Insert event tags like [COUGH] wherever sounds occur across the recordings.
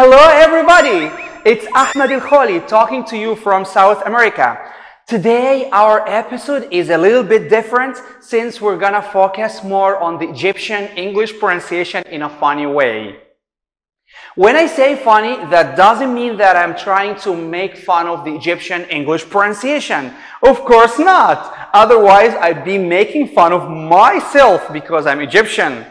Hello everybody! It's Ahmed El Kholy talking to you from South America. Today our episode is a little bit different since we're gonna focus more on the Egyptian English pronunciation in a funny way. When I say funny, that doesn't mean that I'm trying to make fun of the Egyptian English pronunciation. Of course not. Otherwise, I'd be making fun of myself because I'm Egyptian.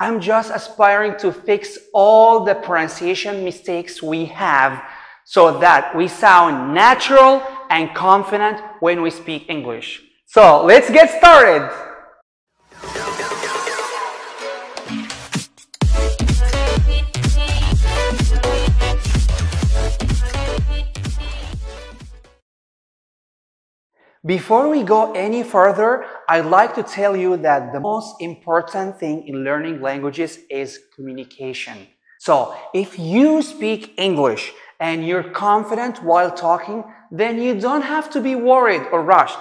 I'm just aspiring to fix all the pronunciation mistakes we have so that we sound natural and confident when we speak English. So let's get started. Before we go any further, I'd like to tell you that the most important thing in learning languages is communication. So if you speak English and you're confident while talking, then you don't have to be worried or rushed.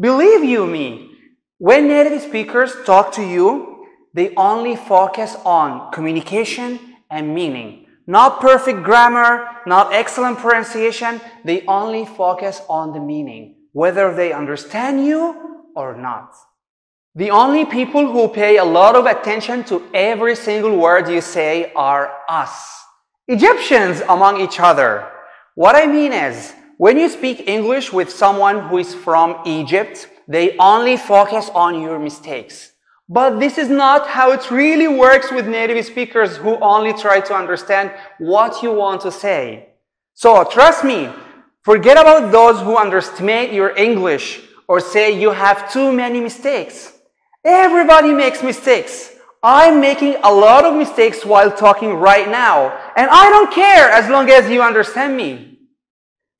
Believe you me, when native speakers talk to you, they only focus on communication and meaning. Not perfect grammar, not excellent pronunciation, they only focus on the meaning whether they understand you or not. The only people who pay a lot of attention to every single word you say are us, Egyptians among each other. What I mean is, when you speak English with someone who is from Egypt, they only focus on your mistakes. But this is not how it really works with native speakers who only try to understand what you want to say. So trust me, Forget about those who underestimate your English or say you have too many mistakes. Everybody makes mistakes. I'm making a lot of mistakes while talking right now, and I don't care as long as you understand me.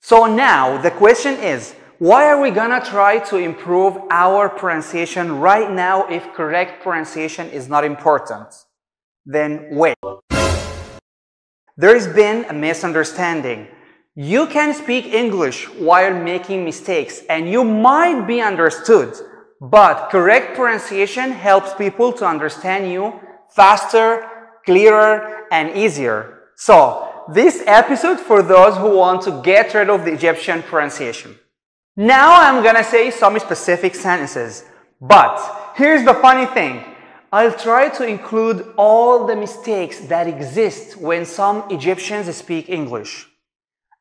So now the question is, why are we gonna try to improve our pronunciation right now if correct pronunciation is not important? Then wait. There's been a misunderstanding. You can speak English while making mistakes and you might be understood, but correct pronunciation helps people to understand you faster, clearer, and easier. So, this episode for those who want to get rid of the Egyptian pronunciation. Now I'm gonna say some specific sentences, but here's the funny thing. I'll try to include all the mistakes that exist when some Egyptians speak English.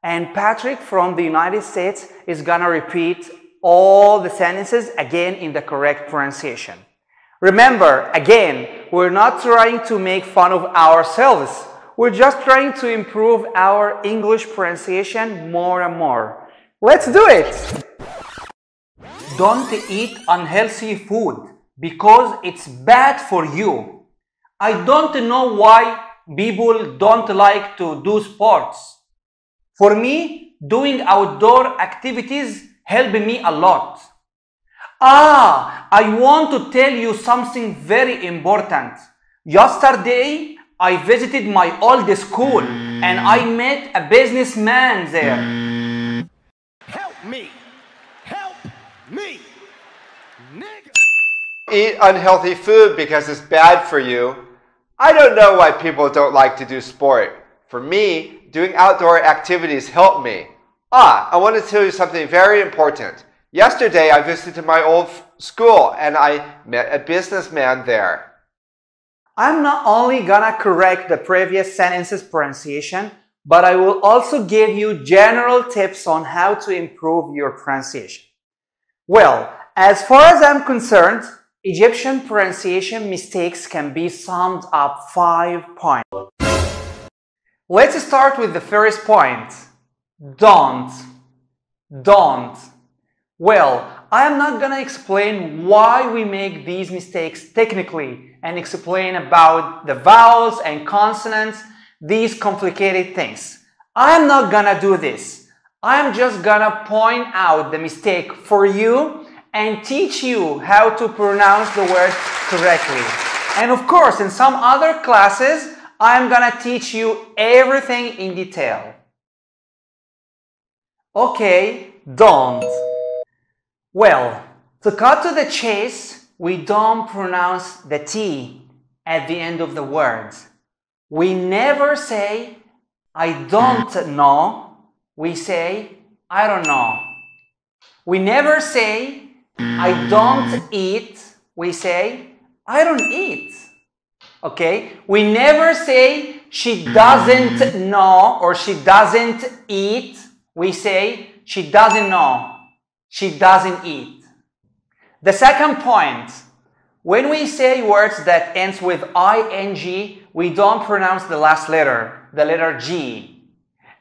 And Patrick from the United States is gonna repeat all the sentences again in the correct pronunciation. Remember, again, we're not trying to make fun of ourselves. We're just trying to improve our English pronunciation more and more. Let's do it! Don't eat unhealthy food because it's bad for you. I don't know why people don't like to do sports. For me, doing outdoor activities help me a lot. Ah, I want to tell you something very important. Yesterday, I visited my old school and I met a businessman there. Help me! Help me! Nigga! Eat unhealthy food because it's bad for you. I don't know why people don't like to do sport. For me, doing outdoor activities help me. Ah, I want to tell you something very important. Yesterday, I visited my old school and I met a businessman there. I'm not only gonna correct the previous sentences pronunciation, but I will also give you general tips on how to improve your pronunciation. Well, as far as I'm concerned, Egyptian pronunciation mistakes can be summed up five points. Let's start with the first point. Don't. Don't. Well, I am not gonna explain why we make these mistakes technically and explain about the vowels and consonants, these complicated things. I'm not gonna do this. I'm just gonna point out the mistake for you and teach you how to pronounce the word correctly. And of course, in some other classes, I'm gonna teach you everything in detail. Okay, don't. Well, to cut to the chase, we don't pronounce the T at the end of the words. We never say I don't know, we say I don't know. We never say I don't eat, we say I don't eat. Okay? We never say she doesn't know or she doesn't eat. We say she doesn't know. She doesn't eat. The second point, when we say words that ends with ing, we don't pronounce the last letter, the letter G.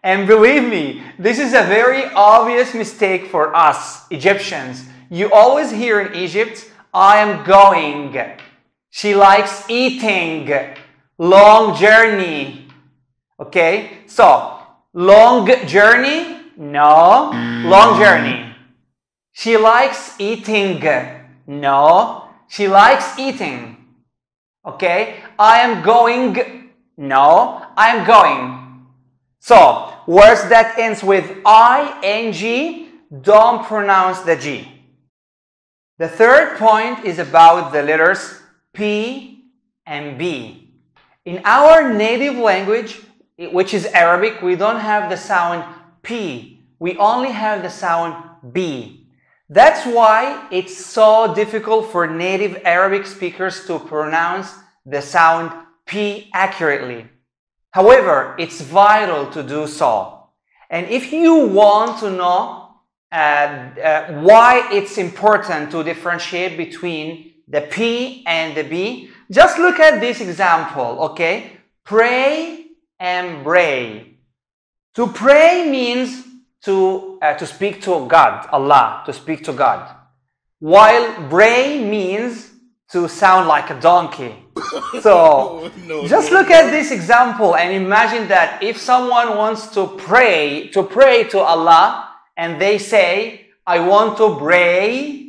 And believe me, this is a very obvious mistake for us Egyptians. You always hear in Egypt, I am going. She likes eating. Long journey. Okay? So, long journey? No. Long journey. She likes eating. No. She likes eating. Okay? I am going. No. I am going. So, words that ends with ing don't pronounce the G. The third point is about the letters P and B. In our native language, which is Arabic, we don't have the sound P. We only have the sound B. That's why it's so difficult for native Arabic speakers to pronounce the sound P accurately. However, it's vital to do so. And if you want to know uh, uh, why it's important to differentiate between the P and the B, just look at this example, okay? Pray and bray. To pray means to, uh, to speak to God, Allah, to speak to God. While bray means to sound like a donkey. So [LAUGHS] no, just look at this example and imagine that if someone wants to pray, to pray to Allah, and they say, I want to bray,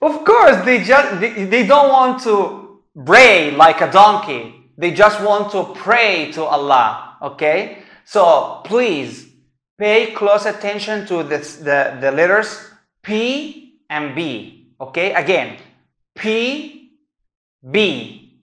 of course they just they, they don't want to bray like a donkey. They just want to pray to Allah. Okay? So please pay close attention to this, the, the letters P and B. Okay? Again, P, B.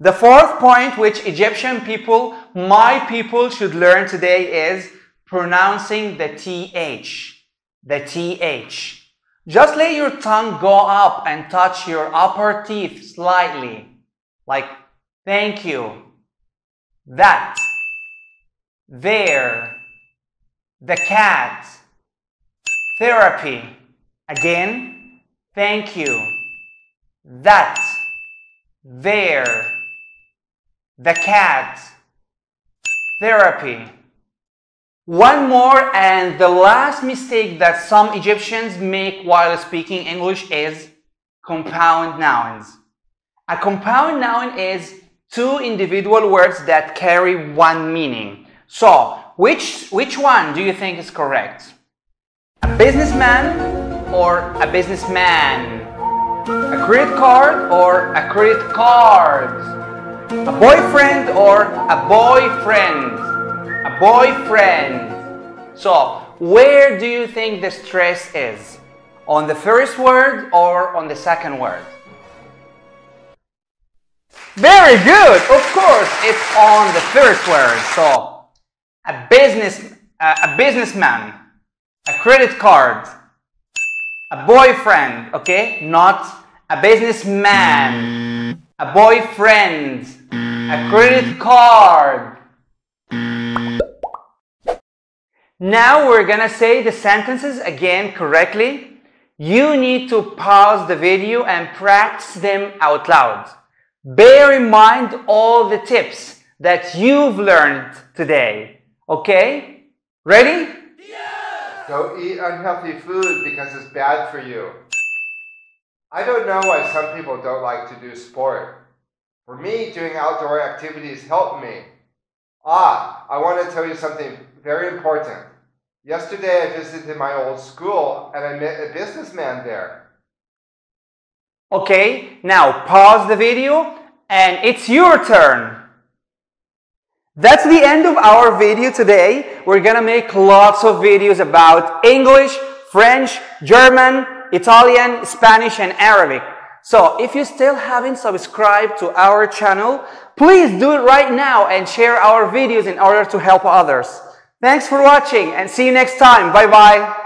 The fourth point which Egyptian people, my people, should learn today is pronouncing the TH. The TH. Just let your tongue go up and touch your upper teeth slightly. Like, thank you. That. There. The cat. Therapy. Again, thank you. That. There. The cat. Therapy. One more and the last mistake that some Egyptians make while speaking English is compound nouns. A compound noun is two individual words that carry one meaning. So, which, which one do you think is correct? A businessman or a businessman? A credit card or a credit card? A boyfriend or a boyfriend? A boyfriend. So, where do you think the stress is? On the first word or on the second word? Very good. Of course, it's on the first word. So, a business, uh, a businessman, a credit card, a boyfriend. Okay, not a businessman, a boyfriend, a credit card. Now we're gonna say the sentences again correctly. You need to pause the video and practice them out loud. Bear in mind all the tips that you've learned today. Okay? Ready? Don't eat unhealthy food because it's bad for you. I don't know why some people don't like to do sport. For me, doing outdoor activities help me. Ah, I want to tell you something very important. Yesterday, I visited my old school and I met a businessman there. Okay, now pause the video and it's your turn. That's the end of our video today. We're gonna make lots of videos about English, French, German, Italian, Spanish, and Arabic. So if you still haven't subscribed to our channel, please do it right now and share our videos in order to help others. Thanks for watching and see you next time. Bye bye.